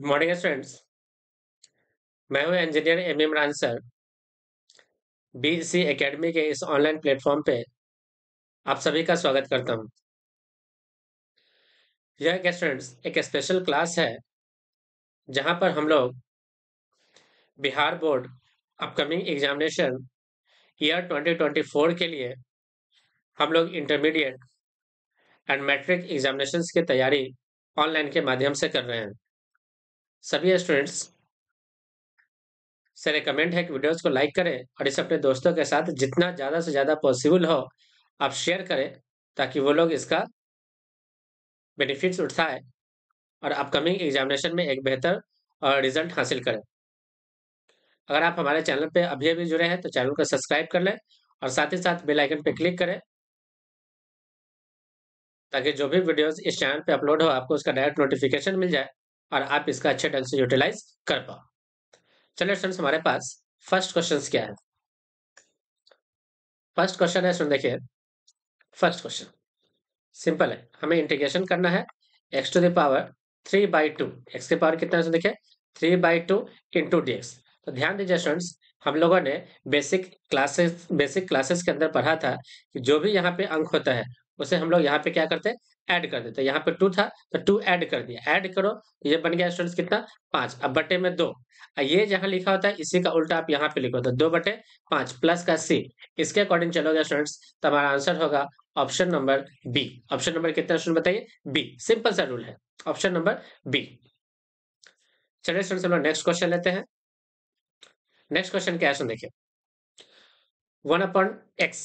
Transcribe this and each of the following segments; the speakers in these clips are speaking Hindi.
मॉर्निंग स्टूडेंट्स मैं हूँ engineer M M Imran sir BC academy के इस ऑनलाइन प्लेटफॉर्म पे आप सभी का स्वागत करता हूँ। यह स्टूडेंट्स एक स्पेशल क्लास है, जहाँ पर हम लोग Bihar board upcoming examination year 2024 के लिए हम लोग इंटरमीडिएट एंड मैट्रिक एग्जामिनेशंस की तैयारी ऑनलाइन के माध्यम से कर रहे हैं। सभी स्टूडेंट्स से रिकमेंड है कि वीडियोस को लाइक करें और इसे अपने दोस्तों के साथ जितना ज़्यादा से ज़्यादा पॉसिबल हो, आप शेयर करें ताकि वो लोग इसका बेनिफिट्स उठाए और अपकमिंग एग्जामिनेशन में एक बेहतर रिज़ल्ट हासिल करें। अगर आप हमारे चैनल पे अभी अभी जुड़े हैं तो चैनल को सब्सक्राइब कर लें और साथ ही साथ बेल आइकन पे क्लिक करें ताकि जो भी वीडियोस इस चैनल पे अपलोड हो, आपको उसका डायरेक्ट नोटिफिकेशन मिल जाए। और आप इसका अच्छे ढंग से यूटिलाइज कर पाओ। चलिए स्टूडेंट्स हमारे पास फ़र्स्ट क्वेश्चन क्या है? फ़र्स्ट क्वेश्चन है सुन देखिए। फ़र्स्ट क्वेश्चन सिंपल है। हमें इंटीग्रेशन करना है। X to the power three by two x के पावर कितना है देखिए? Three by two into d x तो ध्यान दीजिए स्टूडेंट्स हम लोगों ने बेसिक क्लासेस बेसिक क्लासेस के अंदर पढ़ा था कि जो भी यहाँ पे अंक होता है उसे हम लोग यहाँ पे क्या करते हैं? ऐड कर देते यहाँ पे टू था तो टू ऐड कर दिया। ऐड करो ये बन गया स्टूडेंट्स कितना? पाँच। अब बटे में दो। ये जहाँ लिखा होता है, इसी का उल्टा आप यहाँ पे लिखो। तो दो बटे पाँच प्लस का सी इसके अकॉर्डिंग चलोगे स्टूडेंट्स तो हमारा आंसर होगा option number B option number कितना स्टूडेंट बताइए? बी सिंपल सा रूल है। ऑप्शन नंबर बी चलिए स्टूडेंट्स हम लोग नेक्स्ट क्वेश्चन लेते हैं। नेक्स्ट क्वेश्चन क्या है? देखिए। One upon x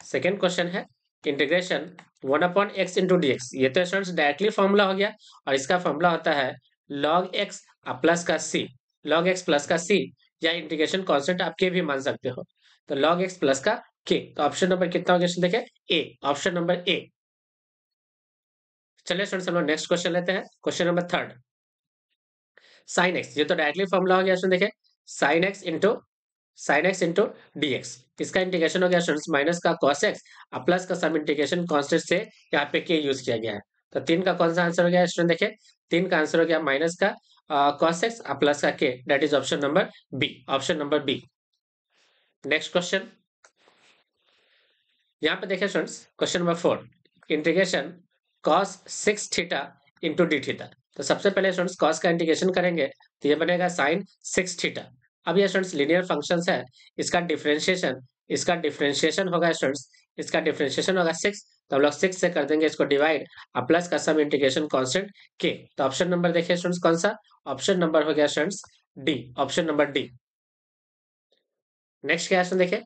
second question है। Integration one upon x into d x ये तो स्टूडेंट्स डायरेक्टली फॉर्मूला हो गया और इसका फॉर्मूला होता है लॉग एक्स प्लस का सी लॉग एक्स प्लस का सी या इंटीग्रेशन कॉन्सेंट आप के भी मान सकते हो। तो लॉग एक्स प्लस का के तो ऑप्शन नंबर कितना हो गया देखे? ए ऑप्शन नंबर ए चलिए स्टूडेंट्स हम लोग नेक्स्ट क्वेश्चन लेते हैं। Question number third sine x ये तो डायरेक्टली फॉर्मूला हो गया देखे। Sine x into sine x into d x इसका इंटीग्रेशन हो गया? स्टूडेंट्स माइनस का कॉस एक्स और प्लस का सम इंटीग्रेशन कॉन्स्टेंट से यहाँ पे के यूज़ किया गया है। तो तीन का कौन सा आंसर हो गया स्टूडेंट देखिए? तीन का आंसर हो गया माइनस का कॉस एक्स और प्लस का के that is option number B option number B next question यहाँ पे देखिए students question number four integration cos six theta into d theta तो सबसे पहले स्टूडेंट्स कॉस का इंटीग्रेशन करेंगे तो ये बनेगा साइन सिक्स थीटा अब ये स्टूडेंट्स लीनियर फ़ंक्शन है, इसका डिफ्रेंशिएशन इसका डिफ्रेंशिएशन होगा स्टूडेंट्स इसका डिफ्रेंशिएशन होगा सिक्स तो हम लोग सिक्स से कर देंगे, इसको डिवाइड और प्लस का सम इंटीग्रेशन कांस्टेंट के तो ऑप्शन नंबर देखिए स्टूडेंट्स कौन सा? ऑप्शन नंबर हो गया students D option number D next क्या है देखिए?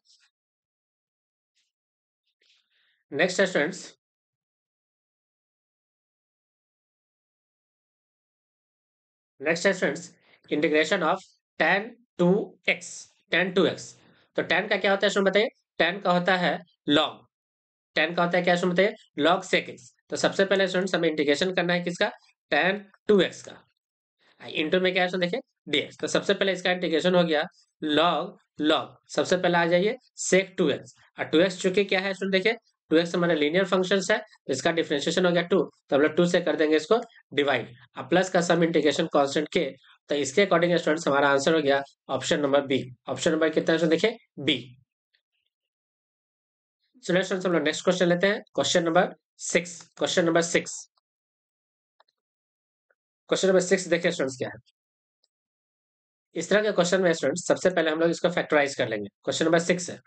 नेक्स्ट है स्टूडेंट्स नेक्स्ट है students integration of tan two x tan two x. तो टेन का क्या होता है बताइए। टेन का होता है लॉग टेन का होता है क्या बताइए लॉग सेक एक्स तो सबसे पहले स्टूडेंट्स हमें इंटीग्रेशन करना है किसका? टेन टू एक्स का। इंटू में क्या है देखिए। डीएक्स तो सबसे पहले इसका इंटीग्रेशन हो गया लॉग लॉग सबसे पहले आ जाइए सेक टू एक्स। और टू एक्स चूँकि क्या है, सुन देखिए, टू एक्स हमारे लीनियर फ़ंक्शन है तो इसका डिफ्रेंशिएशन हो गया टू। तो हम लोग टू से कर देंगे इसको डिवाइड अब प्लस का सम इंटीग्रेशन कॉन्स्टेंट के तो इसके अकॉर्डिंग स्टूडेंट्स हमारा आंसर हो गया option number B option number कितना देखिए बी चलिए स्टूडेंट्स हम लोग नेक्स्ट क्वेश्चन लेते हैं. Question number six question number six question number six देखिए स्टूडेंट्स क्या है. इस तरह के क्वेश्चन में स्टूडेंट्स सबसे पहले हम लोग इसको फैक्टराइज कर लेंगे. क्वेश्चन नंबर सिक्स है.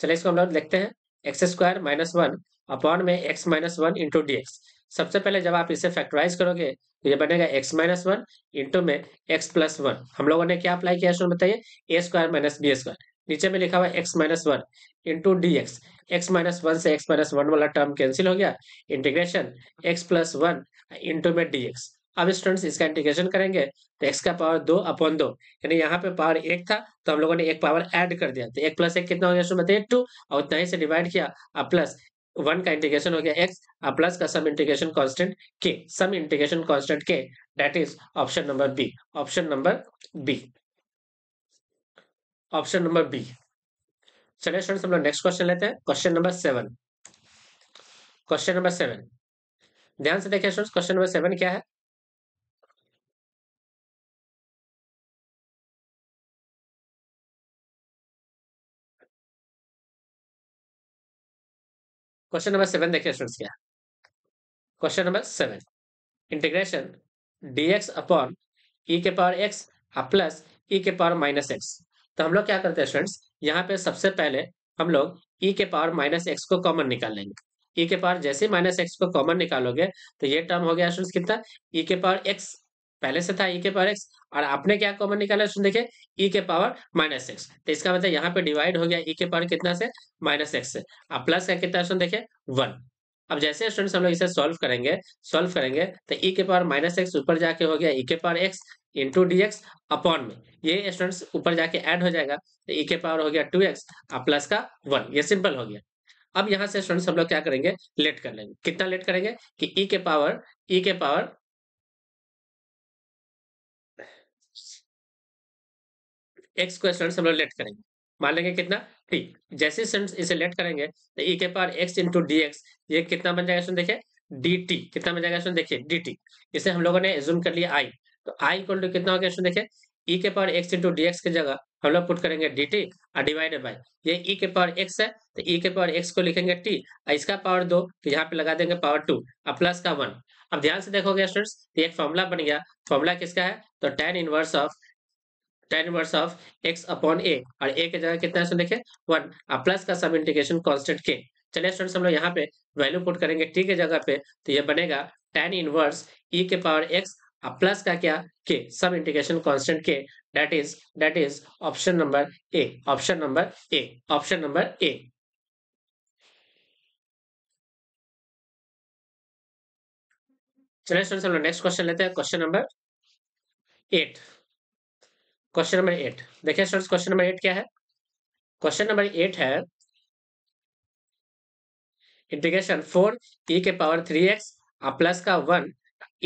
चलिए इसको हम लोग लिखते हैं. X square minus one upon में x minus one into d x सबसे पहले जब आप इसे फैक्टराइज करोगे तो ये बनेगा एक्स माइनस वन इंटू में एक्स प्लस वन हम लोगों ने क्या अप्लाई किया सुन बताइए? A square minus b square नीचे में लिखा हुआ x minus one into d x x minus one से एक्स माइनस वन वाला टर्म कैंसिल हो गया. Integration x plus one into में डी एक्स अब स्टूडेंट्स इसका इंटीग्रेशन करेंगे तो एक्स का पावर दो अपॉन दो. यानी यहाँ पे पावर एक था तो हम लोगों ने एक पावर ऐड कर दिया. तो एक प्लस एक कितना हो गया बताइए? टू और उतना ही से डिवाइड किया. अब प्लस वन का इंटीग्रेशन हो गया एक्स और प्लस का some integration constant K some integration constant K that is option number B option number B option number B चलिए स्टूडेंट्स हम लोग नेक्स्ट क्वेश्चन लेते हैं। Question number seven question number seven ध्यान से देखिए स्टूडेंट्स क्वेश्चन नंबर सेवन क्या है? क्वेश्चन नंबर सेवन देखिए स्टूडेंट्स क्या question number seven integration dx upon e के पावर x प्लस e के पावर माइनस एक्स तो हम लोग क्या करते हैं स्टूडेंट्स यहाँ पे सबसे पहले हम लोग e के पावर माइनस एक्स को कॉमन निकाल लेंगे। e के पावर जैसे माइनस एक्स को कॉमन निकालोगे तो ये टर्म हो गया स्टूडेंट्स कितना? e के पावर x. पहले से था e के पावर x और आपने क्या कॉमन निकाला देखिए e के पावर माइनस एक्स तो इसका मतलब यहाँ पे डिवाइड हो गया e के पावर कितना से? माइनस एक्स से। अब प्लस का कितना सुन देखिए वन अब जैसे स्टूडेंट्स हम लोग इसे सॉल्व करेंगे सॉल्व करेंगे तो e के पावर माइनस एक्स ऊपर जाके हो गया e के power x into d x upon में ये स्टूडेंट्स ऊपर जाके ऐड हो जाएगा तो e के पावर हो गया टू एक्स और प्लस का वन ये सिंपल हो गया। अब यहाँ से स्टूडेंट्स हम लोग क्या करेंगे? लेट कर लेंगे। कितना लेट करेंगे? कि e के पावर e के पावर एक्स को स्टूडेंट्स हम लोग लेट करेंगे। मान लेंगे कितना? टी जैसे स्टूडेंट्स इसे लेट करेंगे तो ई के power x into d x ये कितना बन जाएगा स्टूडेंट देखिए? डी टी कितना बन जाएगा स्टूडेंट देखिए? डी टी इसे हम लोगों ने एज्यूम कर लिया आई तो आई इक्वल टू कितना हो स्टूडेंट देखिए? ई के power x into d x की जगह हम लोग पुट करेंगे डी टी और डिवाइडेड बाई ये ई के पावर एक्स है तो ई के पावर एक्स को लिखेंगे टी और इसका पावर दो तो यहाँ पे लगा देंगे पावर टू और प्लस का वन अब ध्यान से देखोगे स्टूडेंट्स एक फॉर्मूला बन गया। फॉर्मूला किसका है? तो tan inverse of tan inverse of x upon a और ए की जगह कितना है देखिए? वन और प्लस का सब इंटीग्रेशन कॉन्स्टेंट के चलिए स्टूडेंट्स हम लोग यहाँ पे वैल्यू पुट करेंगे टी के जगह पे तो ये बनेगा टेन इनवर्स ई के पावर एक्स और प्लस का क्या? K some integration constant K that is that is option number A option number A option number A चलिए स्टूडेंट्स हम लोग नेक्स्ट क्वेश्चन लेते हैं। Question number eight question number eight देखिए स्टूडेंट्स क्वेश्चन नंबर एट क्या है? क्वेश्चन नंबर एट है इंटीग्रेशन फोर ई के पावर थ्री एक्स और प्लस का वन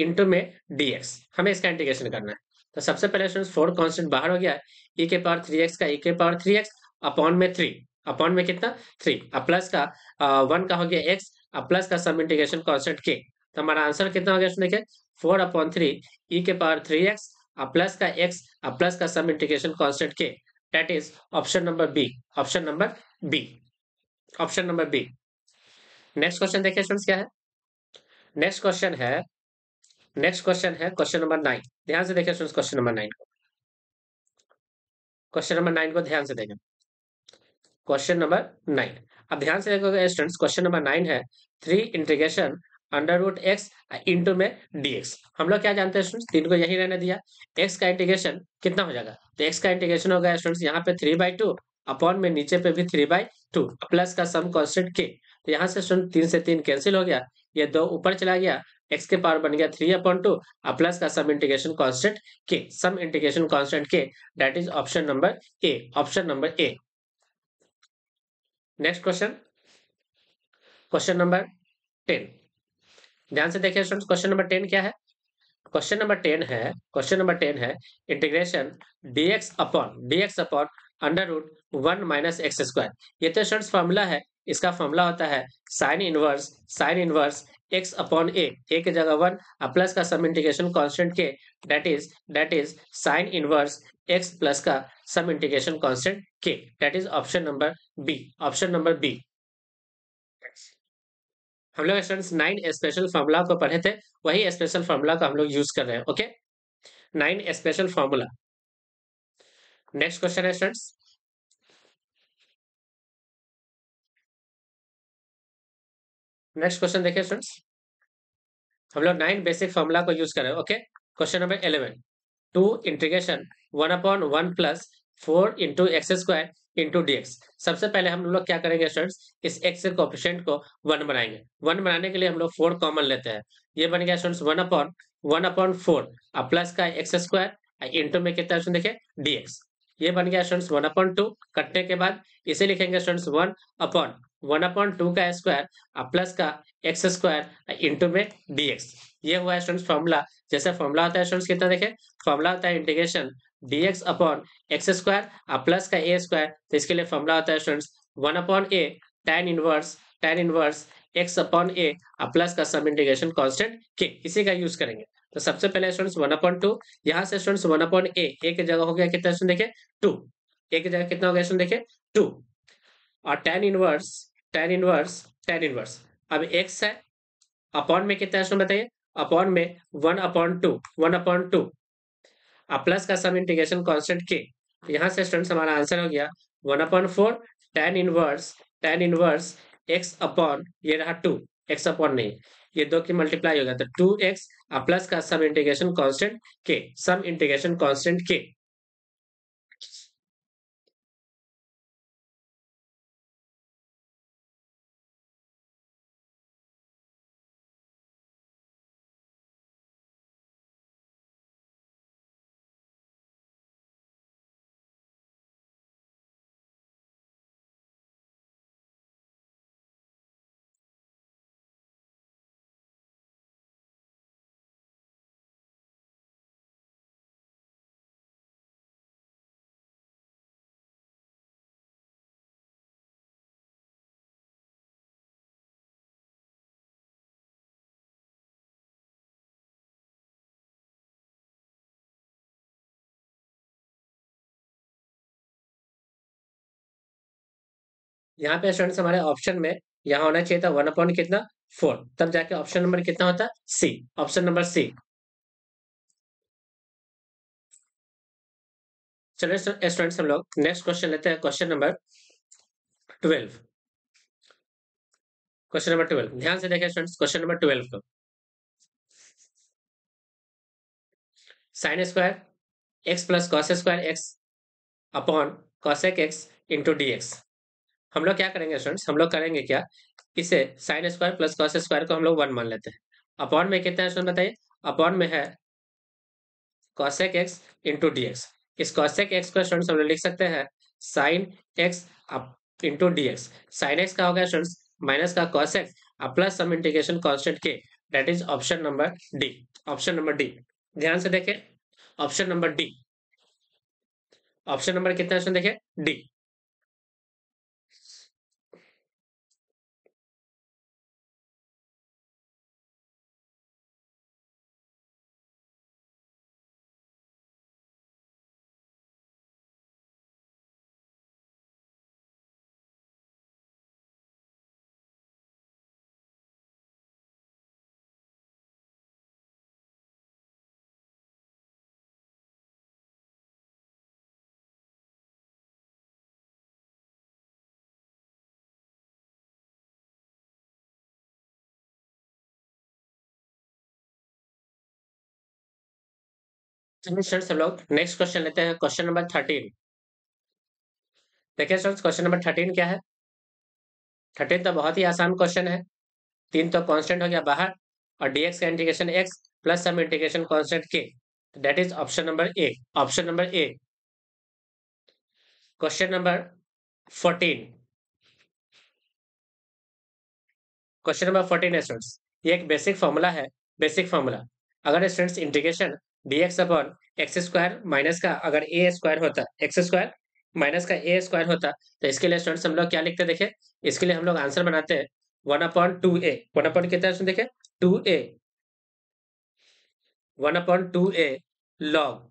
इंटू में डीएक्स हमें इसका इंटीग्रेशन करना है। तो सबसे पहले स्टूडेंट्स फोर कांस्टेंट बाहर हो गया। ई के पावर थ्री एक्स का ई के पावर थ्री एक्स अपॉन में थ्री अपॉन में कितना? थ्री प्लस का वन का हो गया एक्स प्लस का सब इंटीग्रेशन कॉन्स्टेंट के तो हमारा आंसर कितना हो गया देखिए? फोर अपॉन थ्री ई के पावर थ्री एक्स प्लस का एक्स प्लस का some integration constant K that is option number B option number B option number B next question देखिए स्टूडेंट्स क्या है? नेक्स्ट क्वेश्चन है नेक्स्ट क्वेश्चन है क्वेश्चन नंबर नाइन ध्यान से देखिए स्टूडेंट्स क्वेश्चन नंबर नाइन को। क्वेश्चन नंबर नाइन को ध्यान से देखें। क्वेश्चन नंबर नाइन अब ध्यान से देखोगे स्टूडेंट्स क्वेश्चन नंबर नाइन है three integration under root x into में डीएक्स। हम लोग क्या जानते हैं स्टूडेंट्स तीन को यही रहने दिया। एक्स का इंटीग्रेशन कितना हो जाएगा? तो एक्स का इंटीग्रेशन हो गया स्टूडेंट्स यहाँ पे थ्री बाई टू अपॉन में नीचे पे भी थ्री बाई टू प्लस का सम कॉन्स्टेंट के तो यहाँ से स्टूडेंट तीन से तीन कैंसिल हो गया। ये दो ऊपर चला गया। एक्स के पावर बन गया थ्री अपॉन टू और प्लस का some integration constant K some integration constant K that is option number A option number A next question question number ten ध्यान से देखिए क्वेश्चन नंबर टेन क्या है? क्वेश्चन नंबर टेन है क्वेश्चन नंबर टेन है integration d x upon d x upon under root one minus x square ये तो स्टूडेंट्स फॉर्मूला है, इसका फॉर्मूला होता है sine inverse sine inverse x upon a a की जगह वन प्लस का some integration constant K that is that is sine inverse x plus का some integration constant K that is option number B option number B हम लोग स्टूडेंट्स नाइन स्पेशल फॉर्मूला को पढ़े थे, वही स्पेशल फॉर्मूला को हम लोग यूज़ कर रहे हैं okay nine special formula next question है स्टूडेंट्स नेक्स्ट क्वेश्चन देखिए स्टूडेंट्स हम लोग नाइन बेसिक फॉर्मूला को यूज़ कर रहे हैं okay question number eleven two integration one upon one plus four into x square into d सबसे पहले हम लोग क्या करेंगे स्टूडेंट्स इस एक्स कोपिशेंट को वन बनाएँगे। वन बनाने के लिए हम लोग फोर कॉमन लेते हैं। ये बन गया students one upon one upon four अब प्लस का एक्स स्क्वायर इंटू में कितना देखिए? डी ये बन गया स्टूडेंट्स वन अपॉन टू कटने के बाद इसे लिखेंगे students one upon one upon two का स्क्वायर प्लस का एक्स स्क्वायर इंटू में डी ये हुआ स्टूडेंट्स फॉर्मूला जैसे फॉर्मूला होता है स्टूडेंट्स कितना देखे फॉर्मूला होता है integration dx upon x square plus का ए स्क्वायर तो इसके लिए फॉर्मूला होता है students one upon a tan inverse tan inverse x upon a plus का सम इंटीग्रेशन कांस्टेंट के इसी का यूज़ करेंगे। तो सबसे पहले स्टूडेंट्स वन अपॉन टू यहाँ से students one upon a a जगह हो गया कितना स्टूडेंट टू ए जगह कितना हो गया स्टूडेंट देखे टू और tan inverse tan inverse tan inverse अब एक्स है अपॉन में कितना है बताइए? अपॉन में one upon two one upon two अब प्लस का सब इंटीग्रेशन कॉन्स्टेंट के तो यहाँ से स्टूडेंट्स हमारा आंसर हो गया one upon four tan inverse tan inverse x upon ये रहा टू एक्स अपॉन नहीं। ये दो की मल्टीप्लाई हो गया तो टू एक्स प्लस का सब इंटीग्रेशन कॉन्स्टेंट के सब इंटीग्रेशन कॉन्स्टेंट के यहाँ पे स्टूडेंट्स हमारे ऑप्शन में यहाँ होना चाहिए था वन अपॉइंट कितना? फोर तब जाके ऑप्शन नंबर कितना होता? सी ऑप्शन नंबर सी चलिए स्टूडेंट्स हम लोग नेक्स्ट क्वेश्चन लेते हैं। Question number twelve question number twelve ध्यान से देखें स्टूडेंट्स क्वेश्चन नंबर ट्वेल्व को। Sine square x plus cos square x upon cosec x into d x हम लोग क्या करेंगे स्टूडेंट्स हम लोग करेंगे क्या? इसे sine square plus cos square को हम लोग वन मान लेते हैं। अपॉन में कितना है स्टूडेंट बताइए? अपॉन में है cosec x into d x इस कॉसेक एक्स को स्टूडेंट्स हम लोग लिख सकते हैं sine x into d x sine x का होगा स्टूडेंट्स माइनस का cosec plus some integration constant K that is option number D option number D ध्यान से देखें। Option number D option number कितना है देखें नेक्स्ट क्वेश्चन लेते हैं। क्वेश्चन नंबर थर्टीन देखिए स्टूडेंट्स क्वेश्चन नंबर थर्टीन क्या है? थर्टीन तो बहुत ही आसान क्वेश्चन है। तीन तो कांस्टेंट हो गया बाहर और डीएक्स का integration x plus some integration constant K that is option number A option number A question number fourteen question number fourteen है स्टूडेंट्स ये एक बेसिक फॉर्मूला है। बेसिक फॉर्मूला अगर students integration dx upon x square minus का अगर ए स्क्वायर होता एक्स स्क्वायर माइनस का ए स्क्वायर होता तो इसके लिए स्टूडेंट्स हम लोग क्या लिखते देखे? इसके लिए हम लोग आंसर बनाते हैं one upon two a one upon कितना देखे? Two a one upon two a log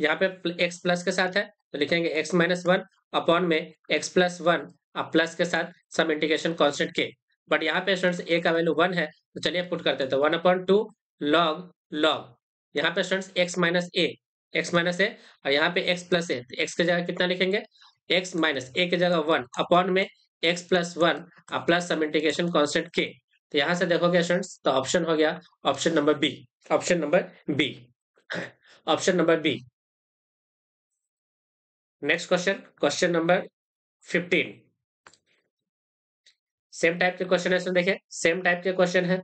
यहाँ पे एक्स प्लस के साथ है तो लिखेंगे एक्स माइनस वन अपॉन में एक्स प्लस वन अब प्लस के साथ some integration constant K but यहाँ पे स्टूडेंट्स ए का वैल्यू वन है तो चलिए पुट करते हैं। तो one upon two log log यहाँ पे students x minus a x minus a और यहाँ पे एक्स प्लस ए तो x की जगह कितना लिखेंगे? x माइनस ए की जगह वन अपॉन में x plus one plus some integration constant K तो यहाँ से देखोगे स्टूडेंट्स तो ऑप्शन हो गया option number B option number B option number B next question question number fifteen same type के क्वेश्चन है देखिए सेम टाइप के क्वेश्चन है।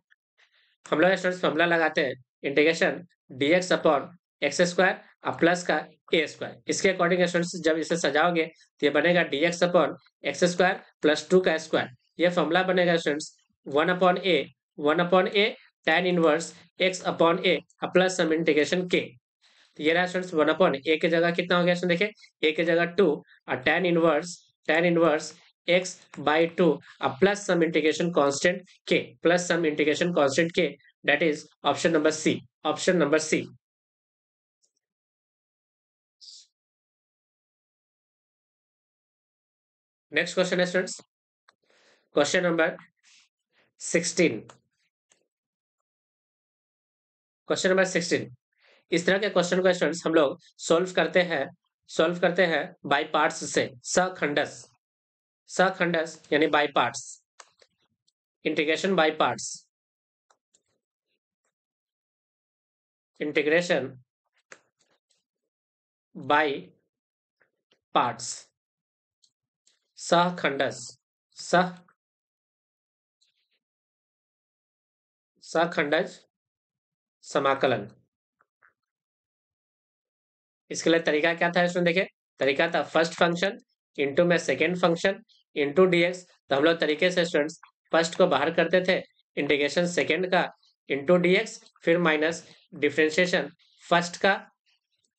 हम लोग स्टूडेंट्स फॉर्मुला लगाते हैं। Integration dx upon x square plus का ए स्क्वायर इसके अकॉर्डिंग स्टूडेंट्स जब इसे सजाओगे तो ये बनेगा dx upon x square plus two का स्क्वायर ये फॉर्मूला बनेगा students one upon a one upon a tan inverse x upon a plus some integration K तो ये रहा स्टूडेंट्स वन अपॉन ए की जगह कितना हो गया देखिए ए की जगह टू और tan inverse tan inverse x by two plus some integration constant K plus some integration constant K That is option number C. Option number C. Next question, students. Question number sixteen question number sixteen इस तरह के क्वेश्चन को स्टूडेंट्स हम लोग सोल्व करते हैं सोल्व करते हैं बाय पार्ट्स से सखंडस सखंडस यानी by parts integration by parts integration by parts सहखंडस सह सखंडज समाकलन इसके लिए तरीका क्या था इसमें देखिए? तरीका था फ़र्स्ट फ़ंक्शन इंटू में second function into d x तो हम लोग तरीके से स्टूडेंट्स फ़र्स्ट को बाहर करते थे। इंटीग्रेशन सेकेंड का। इंटू डीएक्स फिर माइनस डिफ्रेंशिएशन फ़र्स्ट का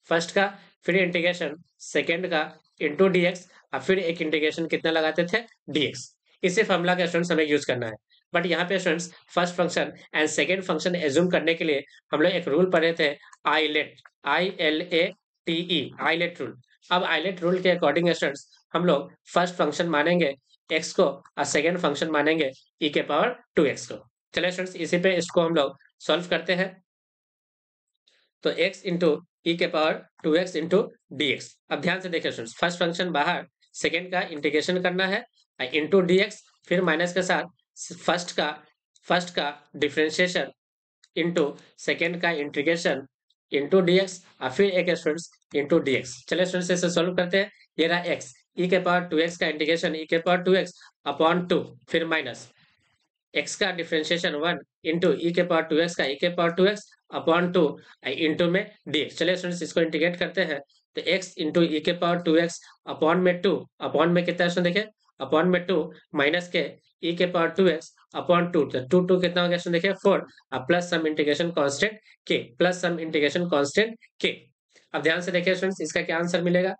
फ़र्स्ट का, फिर इंटीग्रेशन सेकेंड का इंटू डीएक्स और फिर एक इंटीग्रेशन कितना लगाते थे? डीएक्स इसी फॉर्मूला का स्टूडेंट्स हमें यूज़ करना है। बट यहाँ पे students first function and second function assume करने के लिए हम लोग एक रूल पढ़े थे ILATE I L A T E ILATE rule अब आईलेट रूल के अकॉर्डिंग स्टूडेंट्स हम लोग फ़र्स्ट फ़ंक्शन मानेंगे एक्स को, और सेकेंड फ़ंक्शन मानेंगे ई e के पावर टू एक्स को। चले स्टूडेंट्स इसी पे इसको हम लोग सॉल्व करते हैं। तो एक्स इंटू ई के power two x into d x अब ध्यान से देखिए स्टूडेंट्स फ़र्स्ट फ़ंक्शन बाहर सेकेंड का इंटीग्रेशन करना है इंटू डी एक्स फिर माइनस के साथ फ़र्स्ट का फ़र्स्ट का डिफ्रेंशिएशन इंटू सेकेंड का इंटीग्रेशन इंटू डीएक्स और फिर एक स्टूडेंट्स इंटू डीएक्स चलिए स्टूडेंट्स इसे सोल्व करते हैं। ये रहा एक्स ई के पावर टू एक्स का इंटीग्रेशन ई के power two x upon two फिर माइनस एक्स का डिफ्रेंशिएशन वन इंटू ई के पावर टू एक्स का ई के power two x upon two into में डीएक्स चलिए स्टूडेंट्स इसको इंटीग्रेट करते हैं। तो एक्स इंटू ई के पावर टू एक्स अपॉन में टू अपॉन में कितना स्टूडेंट देखिए? अपॉन में टू माइनस के ई के power two x upon two two two कितना हो गया देखिए? फोर अब plus some integration constant k plus some integration constant k अब ध्यान से देखिए स्टूडेंट्स इसका क्या आंसर मिलेगा?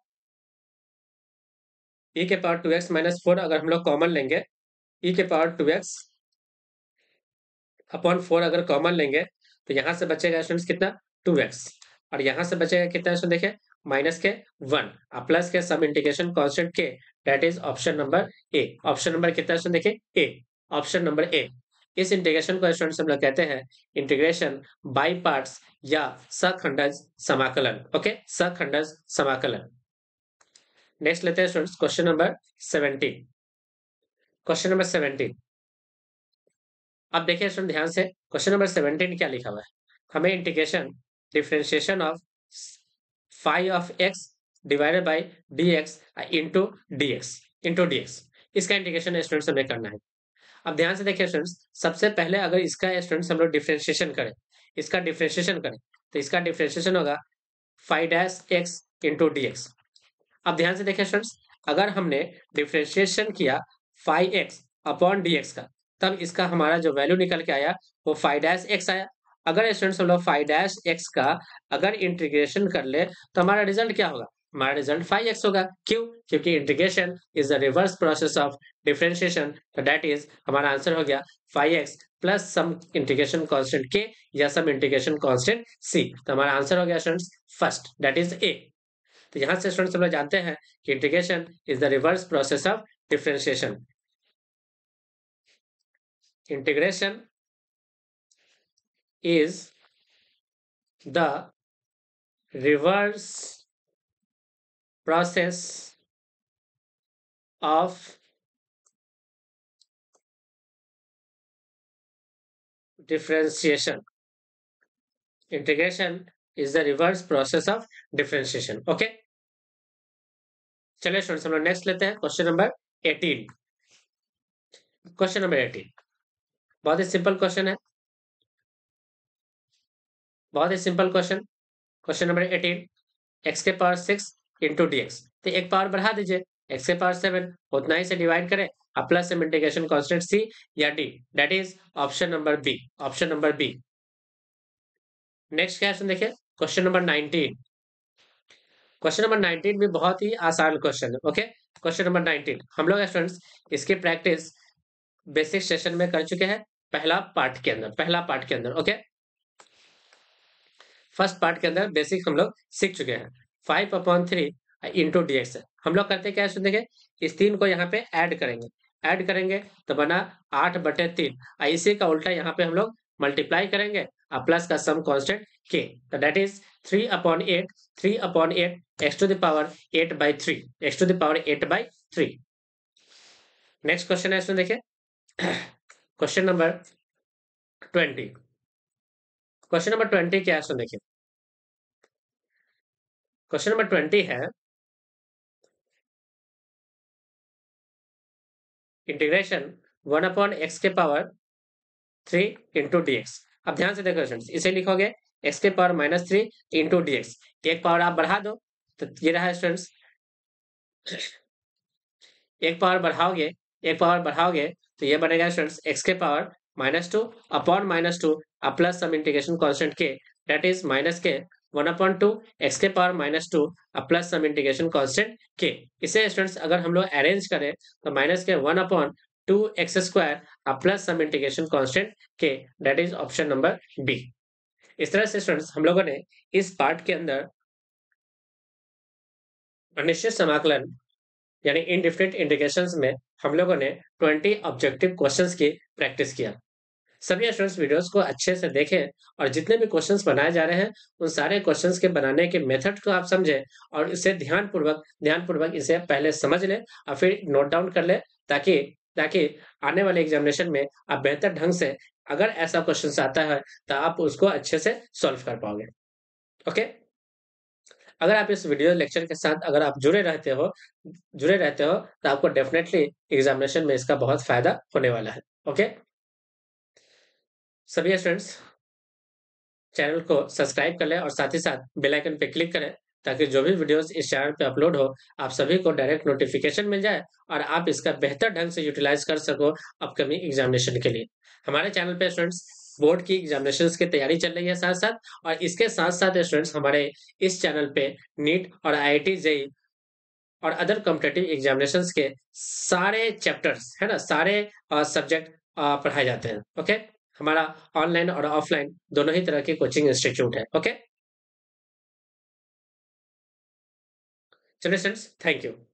ई के power two x minus four अगर हम लोग कॉमन लेंगे ई के power two x upon four अगर कॉमन लेंगे तो यहाँ से बचेगा स्टूडेंट्स कितना? टू एक्स और यहाँ से बचेगा कितना स्टूडेंट देखिए? माइनस के वन और प्लस के some integration constant k that is option number A option number कितना स्टूडेंट देखिए? ए ऑप्शन नंबर ए इस इंटीग्रेशन को स्टूडेंट्स हम लोग कहते हैं इंटीग्रेशन बाय पार्ट्स या सखंडज समाकलन. ओके सखंडज समाकलन. नेक्स्ट लेते हैं students question number seventeen question number seventeen अब देखिए स्टूडेंट ध्यान से क्वेश्चन नंबर सेवेंटीन क्या लिखा हुआ है? हमें integration differentiation of five of x divided by d x into d x into d x इसका इंटीग्रेशन स्टूडेंट्स हमें करना है। अब ध्यान से देखिए स्टूडेंट्स सबसे पहले अगर इसका स्टूडेंट्स हम लोग डिफ्रेंशिएशन करें, इसका डिफ्रेंशिएशन करें तो इसका डिफ्रेंशिएशन होगा five dash x into d x अब ध्यान से देखिए स्टूडेंट्स अगर हमने डिफ्रेंशिएशन किया five x upon d x का तब इसका हमारा जो वैल्यू निकल के आया, वो फाइव डैश एक्स आया। अगर स्टूडेंट्स हम लोग फाइव डैश एक्स का अगर इंटीग्रेशन कर ले तो हमारा रिज़ल्ट क्या होगा? हमारा रिज़ल्ट फाइव एक्स होगा। क्यों? क्योंकि integration is the reverse process of differentiation तो दैट इज़ हमारा आंसर हो गया five x plus some integration constant k या सम इंटीग्रेशन कांस्टेंट सी तो हमारा आंसर हो गया students first that is A तो यहाँ से स्टूडेंट्स हम लोग जानते हैं कि integration is the reverse process of differentiation integration is the reverse process of differentiation. Integration is the reverse process of differentiation. Okay. चलिए स्टूडेंट्स हम लोग नेक्स्ट लेते हैं क्वेश्चन नंबर 18 क्वेश्चन नंबर 18 बहुत ही सिंपल क्वेश्चन है। बहुत ही simple question question number eighteen x के power six into d x तो एक पावर बढ़ा दीजिए। एक्स के पावर सेवन उतना ही से डिवाइड करें। अब प्लस इंटीग्रेशन कांस्टेंट सी या D that is option number B option number B next question देखिए? Question number nineteen question number nineteen भी बहुत ही आसान क्वेश्चन है। ओके क्वेश्चन नंबर नाइनटीन हम लोग स्टूडेंट्स इसकी प्रैक्टिस बेसिक सेशन में कर चुके हैं। पहला पार्ट के अंदर, पहला पार्ट के अंदर ओके फ़र्स्ट पार्ट के अंदर बेसिक हम लोग सीख चुके हैं। Five upon three into d x हम लोग करते क्या सुन देखें इस तीन को यहाँ पे ऐड करेंगे। ऐड करेंगे तो बना आठ बटे तीन। इसी का उल्टा यहाँ पे हम लोग मल्टीप्लाई करेंगे, और प्लस का सम कांस्टेंट के तो that is three upon eight three upon eight x to the power eight by three x to the power eight by three next question है इसमें देखिए question number twenty question number twenty क्या है? देखिए। क्वेश्चन नंबर ट्वेंटी है। इंटीग्रेशन वन अपॉन एक्स के power three into d x अब ध्यान से देखो स्टूडेंट्स इसे लिखोगे एक्स के power minus three into d x एक पावर आप बढ़ा दो तो ये रहा स्टूडेंट्स एक पावर बढ़ाओगे, एक पावर बढ़ाओगे तो ये बनेगा स्टूडेंट्स एक्स के power minus two upon minus two plus some integration constant k that is minus के वन अपॉन टू एक्स के power minus two plus some integration constant k इसे स्टूडेंट्स अगर हम लोग अरेंज करें तो माइनस के one upon two x square plus some integration constant k that is option number B इस तरह से स्टूडेंट्स हम लोगों ने इस पार्ट के अंदर अनिश्चित समाकलन यानी इनडिफरेंट इंडिकेशन में हम लोगों ने 20 ऑब्जेक्टिव क्वेश्चन की प्रैक्टिस किया। सभी स्टूडेंट्स वीडियोस को अच्छे से देखें और जितने भी क्वेश्चंस बनाए जा रहे हैं, उन सारे क्वेश्चंस के बनाने के मेथड को आप समझें और इसे ध्यानपूर्वक ध्यानपूर्वक इसे पहले समझ लें और फिर नोट डाउन कर लें ताकि ताकि आने वाले एग्जामिनेशन में आप बेहतर ढंग से अगर ऐसा क्वेश्चन आता है तो आप उसको अच्छे से सॉल्व कर पाओगे। ओके अगर आप इस वीडियो लेक्चर के साथ अगर आप जुड़े रहते हो, जुड़े रहते हो तो आपको डेफिनेटली एग्जामिनेशन में इसका बहुत फ़ायदा होने वाला है ओके सभी स्टूडेंट्स चैनल को सब्सक्राइब कर लें और साथ ही साथ बेल आइकन पे क्लिक करें ताकि जो भी वीडियोस इस चैनल पे अपलोड हो, आप सभी को डायरेक्ट नोटिफिकेशन मिल जाए और आप इसका बेहतर ढंग से यूटिलाइज कर सको अपकमिंग एग्जामिनेशन के लिए। हमारे चैनल पे स्टूडेंट्स बोर्ड की एग्जामिनेशन की तैयारी चल रही है साथ साथ। और इसके साथ साथ स्टूडेंट्स हमारे इस चैनल पे नीट और आई आई जेई और अदर कॉम्पिटेटिव एग्जामिनेशन के सारे चैप्टर्स है ना, सारे सब्जेक्ट पढ़ाए जाते हैं ओके हमारा ऑनलाइन और ऑफलाइन दोनों ही तरह के कोचिंग इंस्टीट्यूट है ओके चलिए स्टूडेंट्स थैंक यू